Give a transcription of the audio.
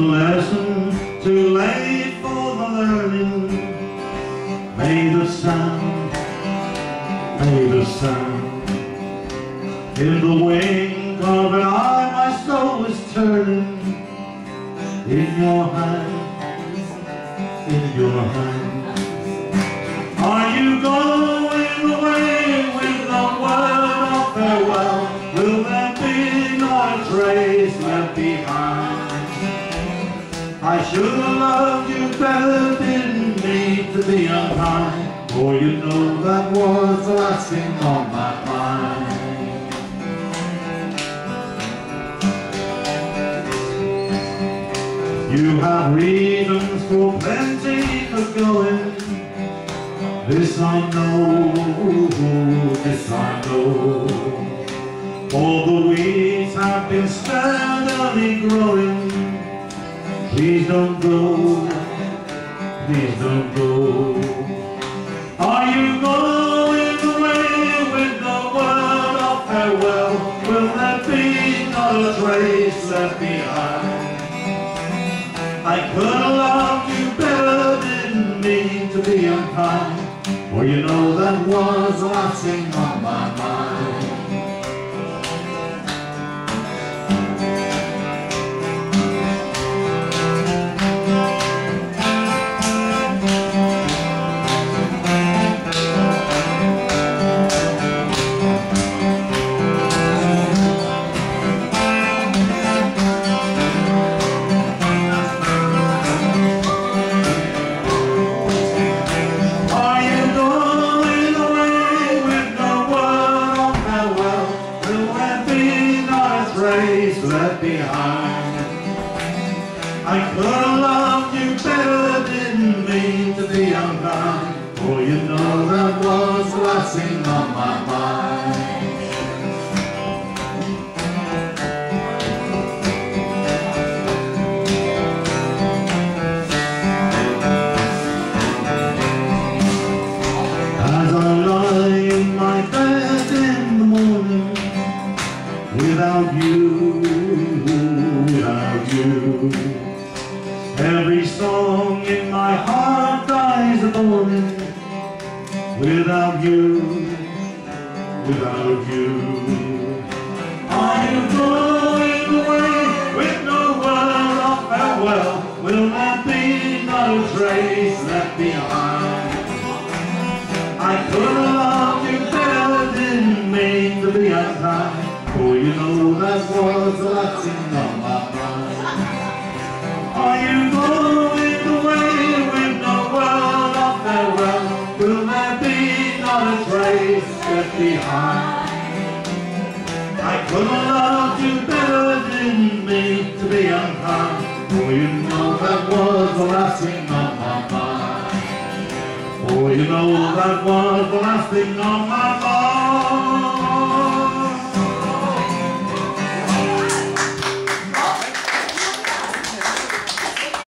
lesson too late for the learning. Made a sound, made a sound in the wink of an eye my soul is turning. In your hand, in your hand are you going away with the word of farewell? Will there be no trace left behind? I should have loved you better, didn't mean to be unkind. For you know that was the last thing on my mind. You have reasons for plenty for going. This I know, this I know. All the weeds have been steadily growing. Please don't go, please don't go. Are you going away with the word of farewell? Will there be not a trace left behind? I could have loved you better, didn't mean to be unkind. For you know that was thing on my mind. Not a left behind? I could have loved you better, didn't mean to be unkind. For you know that was the last thing Without you, without you Every song in my heart dies a mourning Without you, without you you going away with no word of farewell? Will there be no trace left behind? I could have loved you better, didn't mean to be unkind. You know that was the last thing on my mind. Are you going away with no word of farewell? Will there be not a trace left behind? I could have loved you better, didn't mean to be unkind. For you know that was the last thing on my mind. Oh, you know that was the last thing on my mind.